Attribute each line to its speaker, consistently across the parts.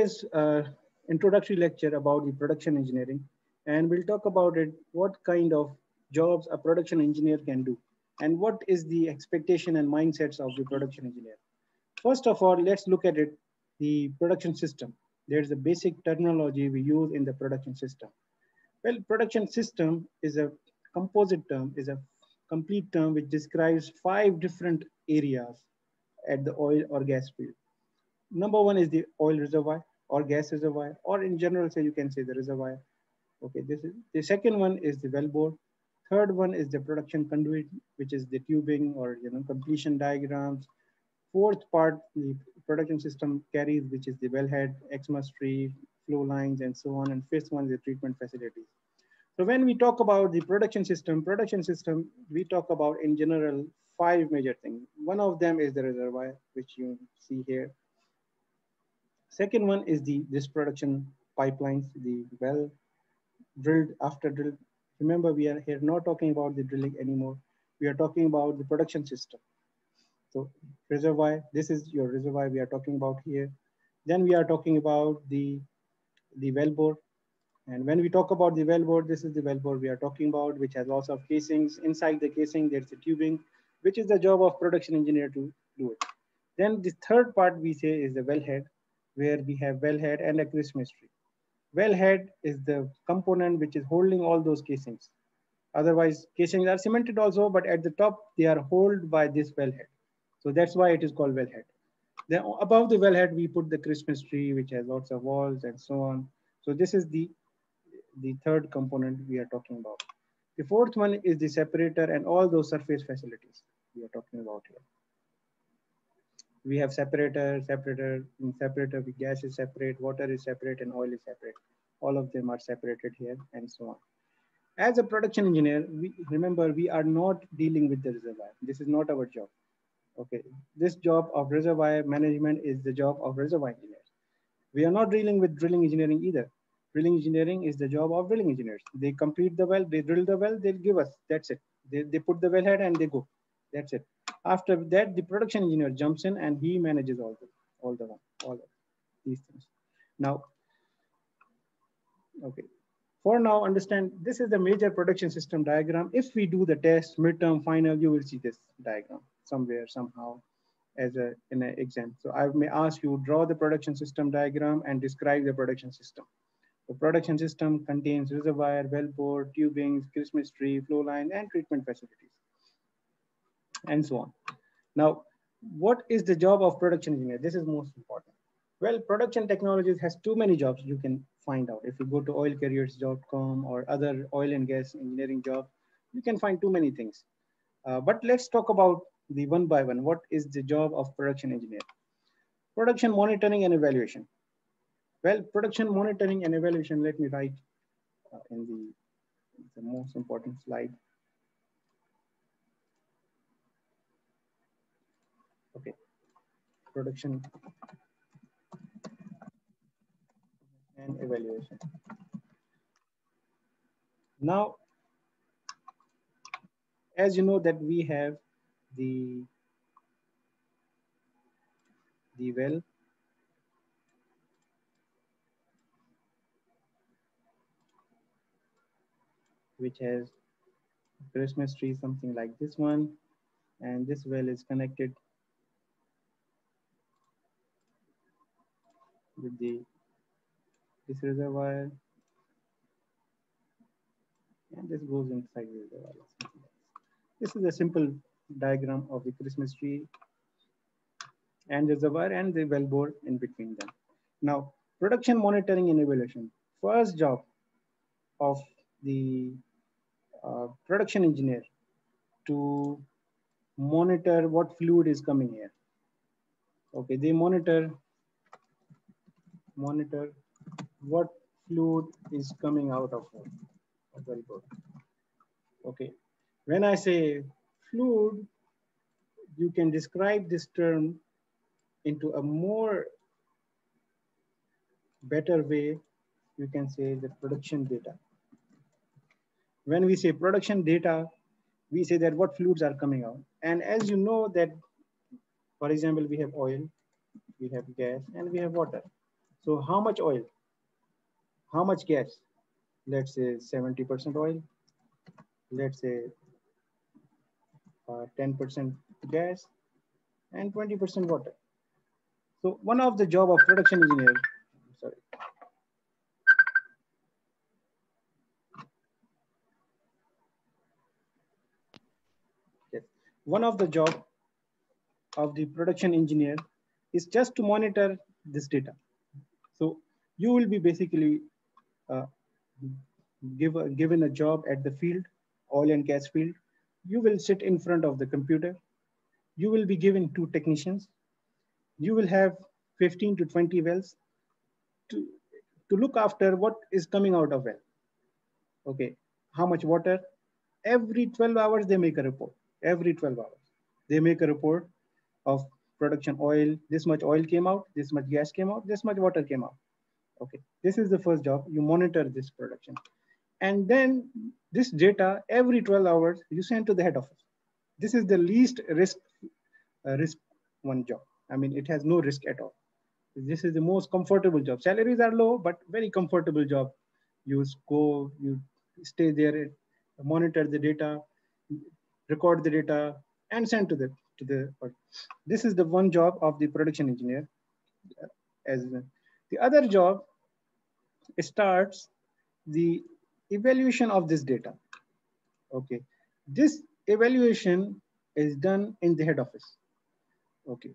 Speaker 1: today's uh, introductory lecture about the production engineering, and we'll talk about it, what kind of jobs a production engineer can do, and what is the expectation and mindsets of the production engineer. First of all, let's look at it, the production system. There's a basic terminology we use in the production system. Well, production system is a composite term, is a complete term which describes five different areas at the oil or gas field. Number one is the oil reservoir or gas reservoir, or in general, say you can say the reservoir. Okay, this is the second one is the wellbore. Third one is the production conduit, which is the tubing or you know completion diagrams. Fourth part, the production system carries, which is the wellhead, Xmas tree, flow lines, and so on. And fifth one is the treatment facilities. So when we talk about the production system, production system, we talk about in general five major things. One of them is the reservoir, which you see here. Second one is the this production pipelines, the well drilled after drill. Remember, we are here not talking about the drilling anymore. We are talking about the production system. So reservoir, this is your reservoir we are talking about here. Then we are talking about the, the wellbore. And when we talk about the wellbore, this is the wellbore we are talking about, which has lots of casings. Inside the casing, there's the tubing, which is the job of production engineer to do it. Then the third part we say is the wellhead, where we have wellhead and a Christmas tree. Wellhead is the component which is holding all those casings. Otherwise, casings are cemented also, but at the top, they are held by this wellhead. So that's why it is called wellhead. Then above the wellhead, we put the Christmas tree, which has lots of walls and so on. So this is the, the third component we are talking about. The fourth one is the separator and all those surface facilities we are talking about here. We have separator, separator, separator, gas is separate, water is separate, and oil is separate. All of them are separated here and so on. As a production engineer, we remember we are not dealing with the reservoir. This is not our job. Okay, this job of reservoir management is the job of reservoir engineers. We are not dealing with drilling engineering either. Drilling engineering is the job of drilling engineers. They complete the well, they drill the well, they'll give us, that's it. They, they put the wellhead and they go, that's it. After that, the production engineer jumps in and he manages all the, all the, all these things. Now, okay. For now, understand this is the major production system diagram. If we do the test, midterm, final, you will see this diagram somewhere, somehow as a, in an exam. So I may ask you, draw the production system diagram and describe the production system. The production system contains reservoir, wellbore, tubings, Christmas tree, flow line, and treatment facilities, and so on. Now, what is the job of production engineer? This is most important. Well, production technologies has too many jobs you can find out. If you go to oilcareers.com or other oil and gas engineering job, you can find too many things. Uh, but let's talk about the one by one. What is the job of production engineer? Production monitoring and evaluation. Well, production monitoring and evaluation, let me write uh, in the, the most important slide. Okay, production and evaluation. Now, as you know that we have the, the well which has Christmas tree, something like this one. And this well is connected with the this reservoir. And this goes inside the reservoir. This is a simple diagram of the Christmas tree and reservoir and the wellbore in between them. Now, production monitoring and evaluation. First job of the uh, production engineer to monitor what fluid is coming here. Okay, they monitor monitor what fluid is coming out of very good. Okay, when I say fluid, you can describe this term into a more better way. You can say the production data. When we say production data, we say that what fluids are coming out. And as you know that, for example, we have oil, we have gas, and we have water. So how much oil? How much gas? Let's say 70% oil. Let's say 10% uh, gas and 20% water. So one of the job of production engineer, sorry. One of the job of the production engineer is just to monitor this data. You will be basically uh, give a, given a job at the field, oil and gas field. You will sit in front of the computer. You will be given two technicians. You will have 15 to 20 wells to, to look after what is coming out of well. Okay, how much water? Every 12 hours, they make a report. Every 12 hours, they make a report of production oil, this much oil came out, this much gas came out, this much water came out. Okay, this is the first job. You monitor this production. And then this data, every 12 hours, you send to the head office. This is the least risk, uh, risk one job. I mean, it has no risk at all. This is the most comfortable job. Salaries are low, but very comfortable job. You go, you stay there, monitor the data, record the data, and send to the to the. This is the one job of the production engineer. As the other job starts the evaluation of this data. Okay, this evaluation is done in the head office. Okay,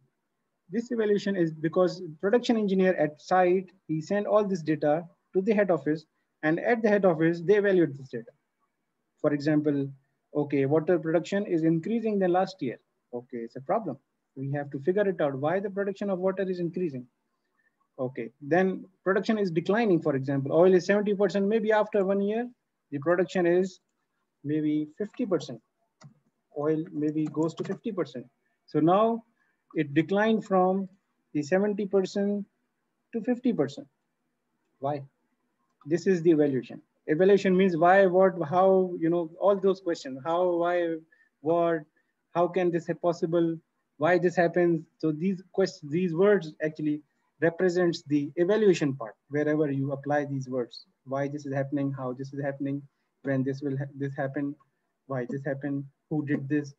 Speaker 1: this evaluation is because production engineer at site, he send all this data to the head office and at the head office, they evaluate this data. For example, okay, water production is increasing than last year. Okay, it's a problem. We have to figure it out why the production of water is increasing. Okay, then production is declining, for example, oil is 70%, maybe after one year, the production is maybe 50%. Oil maybe goes to 50%. So now it declined from the 70% to 50%. Why? This is the evaluation. Evaluation means why, what, how, you know, all those questions. How, why, what, how can this be possible? Why this happens? So these questions, these words actually represents the evaluation part, wherever you apply these words. Why this is happening, how this is happening, when this will ha this happen, why this happened, who did this,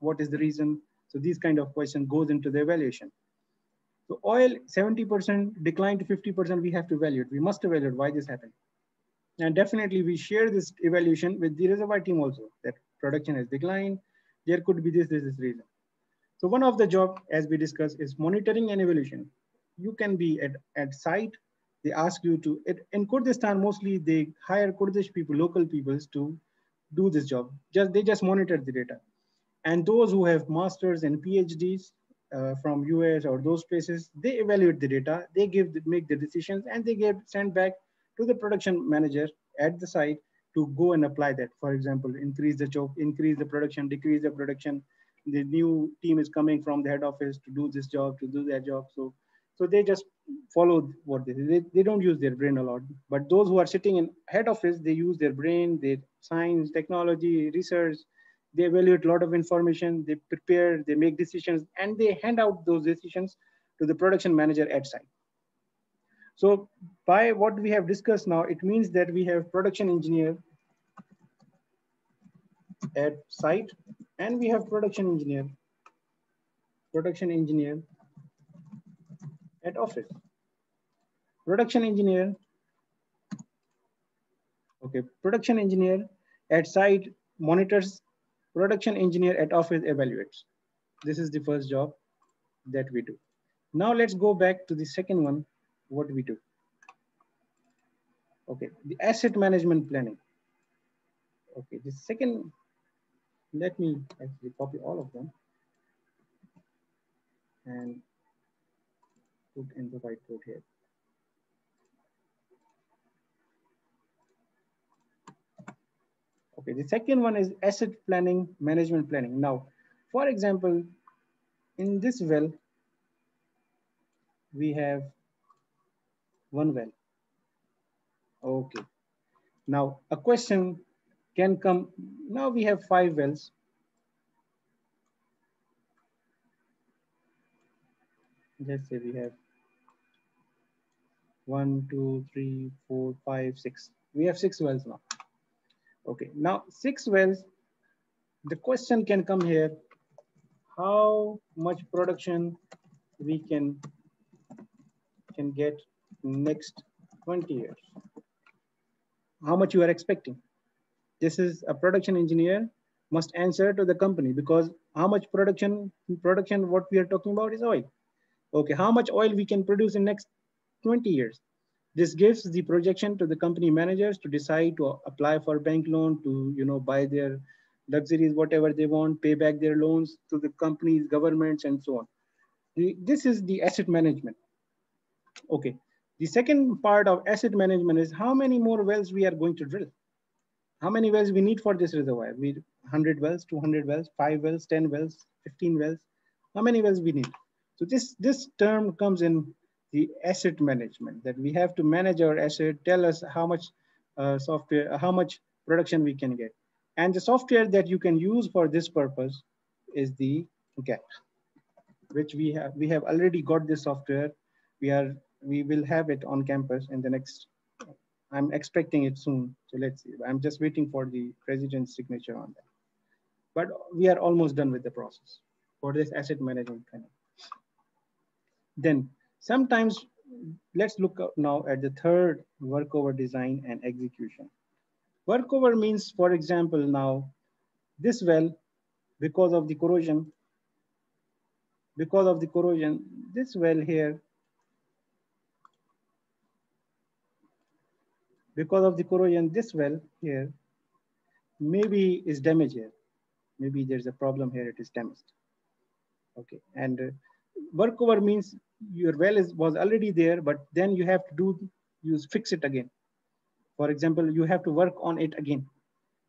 Speaker 1: what is the reason, so these kind of questions goes into the evaluation. So oil 70% decline to 50%, we have to evaluate. We must evaluate why this happened. And definitely we share this evaluation with the reservoir team also that production has declined. There could be this, this, this reason. So one of the job, as we discussed, is monitoring and evaluation. You can be at, at site. They ask you to, it, in Kurdistan, mostly they hire Kurdish people, local peoples to do this job. Just They just monitor the data. And those who have masters and PhDs uh, from US or those places, they evaluate the data, they give, make the decisions and they get sent back to the production manager at the site to go and apply that. For example, increase the choke, increase the production, decrease the production. The new team is coming from the head office to do this job, to do that job. So, so they just follow what they, they, they don't use their brain a lot. But those who are sitting in head office, they use their brain, their science, technology, research, they evaluate a lot of information, they prepare, they make decisions, and they hand out those decisions to the production manager at site. So by what we have discussed now, it means that we have production engineer at site, and we have production engineer, production engineer at office. Production engineer, okay, production engineer at site monitors production engineer at office evaluates. This is the first job that we do. Now let's go back to the second one, what we do. Okay, the asset management planning. Okay, the second, let me actually copy all of them and put in the right whiteboard here. Okay, the second one is asset planning, management planning. Now, for example, in this well, we have one well. Okay. Now, a question can come. Now we have five wells. Let's say we have One, two, three, four, five, six. We have six wells now. Okay, now six wells. The question can come here, how much production we can, can get next 20 years. How much you are expecting. This is a production engineer must answer to the company because how much production, production, what we are talking about is oil. Okay, how much oil we can produce in next 20 years. This gives the projection to the company managers to decide to apply for bank loan, to you know buy their luxuries, whatever they want, pay back their loans to the companies, governments, and so on. This is the asset management. Okay, the second part of asset management is how many more wells we are going to drill. How many wells we need for this reservoir? We 100 wells, 200 wells, five wells, 10 wells, 15 wells. How many wells we need? So this, this term comes in the asset management that we have to manage our asset, tell us how much uh, software, how much production we can get. And the software that you can use for this purpose is the GAP, which we have, we have already got this software. We are, we will have it on campus in the next, I'm expecting it soon. So let's see, I'm just waiting for the president's signature on that. But we are almost done with the process for this asset management. Then sometimes let's look now at the third workover design and execution. Workover means, for example, now this well, because of the corrosion, because of the corrosion, this well here, because of the corrosion, this well here, maybe is damaged here. Maybe there's a problem here, it is damaged. Okay, and uh, workover means your well is was already there, but then you have to do use fix it again. For example, you have to work on it again,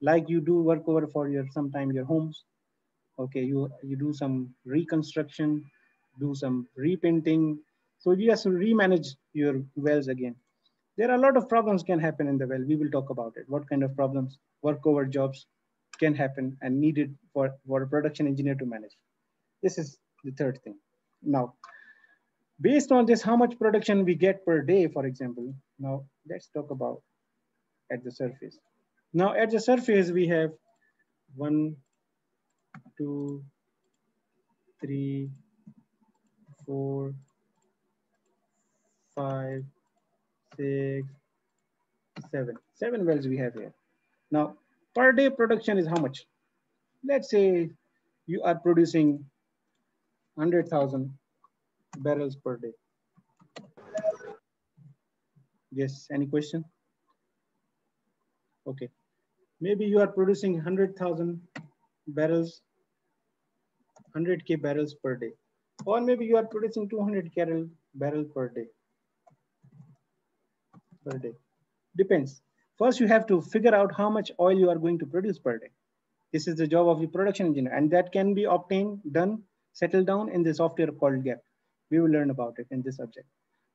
Speaker 1: like you do workover for your sometime your homes. Okay, you you do some reconstruction, do some repainting. So you to remanage your wells again. There are a lot of problems can happen in the well. We will talk about it. What kind of problems, workover jobs can happen and needed for, for a production engineer to manage. This is the third thing. Now, based on this, how much production we get per day, for example. Now, let's talk about at the surface. Now, at the surface, we have one, two, three, four, five, six, seven. Seven wells we have here. Now, per day production is how much? Let's say you are producing 100,000 barrels per day. Yes, any question? Okay, maybe you are producing 100,000 barrels, 100K barrels per day. Or maybe you are producing 200 barrel, barrel per day. Per day, depends. First, you have to figure out how much oil you are going to produce per day. This is the job of the production engineer and that can be obtained, done, settled down in the software called GAP. We will learn about it in this subject.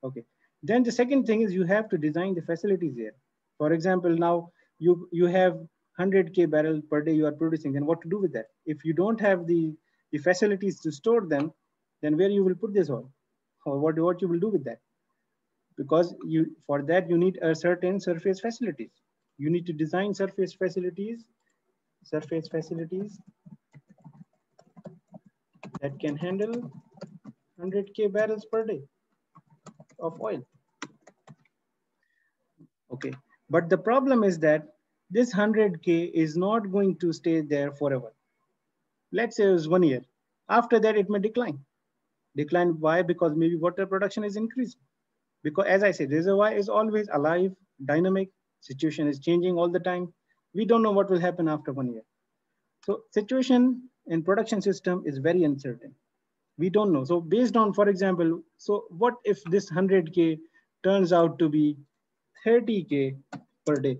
Speaker 1: Okay. Then the second thing is you have to design the facilities there. For example, now you, you have 100K barrel per day you are producing, then what to do with that? If you don't have the, the facilities to store them, then where you will put this oil? Or what, what you will do with that? Because you for that you need a certain surface facilities. You need to design surface facilities, surface facilities that can handle 100K barrels per day of oil. Okay, but the problem is that this 100K is not going to stay there forever. Let's say it was one year. After that, it may decline. Decline, why? Because maybe water production is increasing. Because as I said, reservoir is always alive, dynamic, situation is changing all the time. We don't know what will happen after one year. So situation in production system is very uncertain. We don't know. So based on, for example, so what if this 100K turns out to be 30K per day,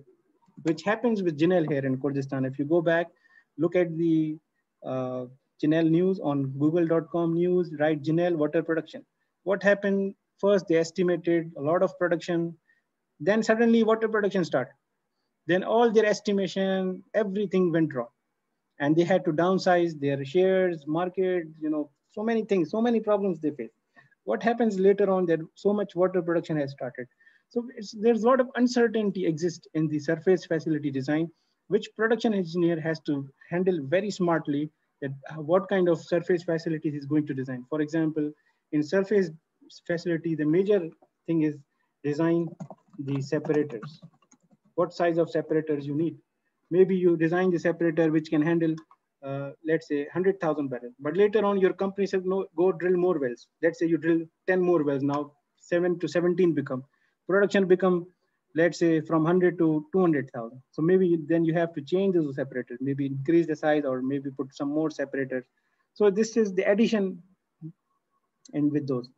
Speaker 1: which happens with Genel here in Kurdistan. If you go back, look at the uh, news on google.com news, write Genel water production. What happened? First, they estimated a lot of production. Then suddenly water production started. Then all their estimation, everything went wrong. And they had to downsize their shares, market, you know, so many things, so many problems they face. What happens later on that so much water production has started? So there's a lot of uncertainty exists in the surface facility design, which production engineer has to handle very smartly that uh, what kind of surface facilities is going to design. For example, in surface facility, the major thing is design the separators. What size of separators you need. Maybe you design the separator which can handle, uh, let's say 100,000 barrels. But later on your company says, no, go drill more wells. Let's say you drill 10 more wells. Now seven to 17 become. Production become, let's say from 100 to 200,000. So maybe then you have to change those separators, maybe increase the size or maybe put some more separators. So this is the addition and with those.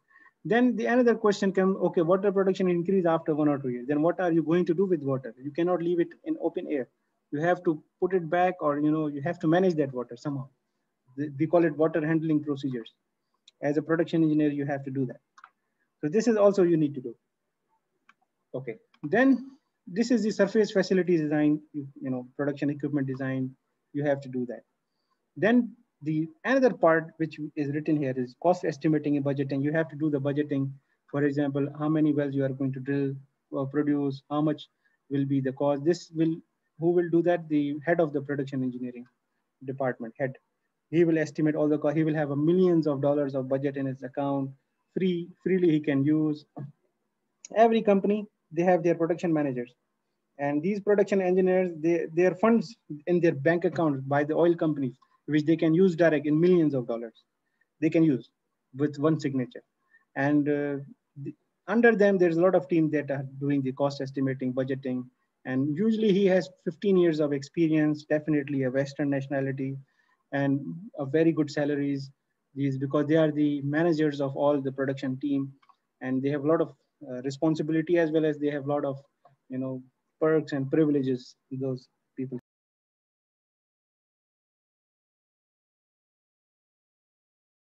Speaker 1: Then the another question comes, okay, water production increase after one or two years. Then what are you going to do with water? You cannot leave it in open air. You have to put it back or, you know, you have to manage that water somehow. We call it water handling procedures. As a production engineer, you have to do that. So this is also you need to do. Okay, then this is the surface facility design, you, you know, production equipment design. You have to do that. Then the another part which is written here is cost estimating and budgeting. You have to do the budgeting. For example, how many wells you are going to drill or produce, how much will be the cost. This will, who will do that? The head of the production engineering department, head. He will estimate all the cost. He will have a millions of dollars of budget in his account, free, freely he can use. Every company, they have their production managers. And these production engineers, they, their funds in their bank account by the oil companies which they can use direct in millions of dollars. They can use with one signature. And uh, the, under them, there's a lot of teams that are doing the cost estimating, budgeting. And usually he has 15 years of experience, definitely a Western nationality and a very good salaries. These because they are the managers of all the production team and they have a lot of uh, responsibility as well as they have a lot of, you know, perks and privileges those people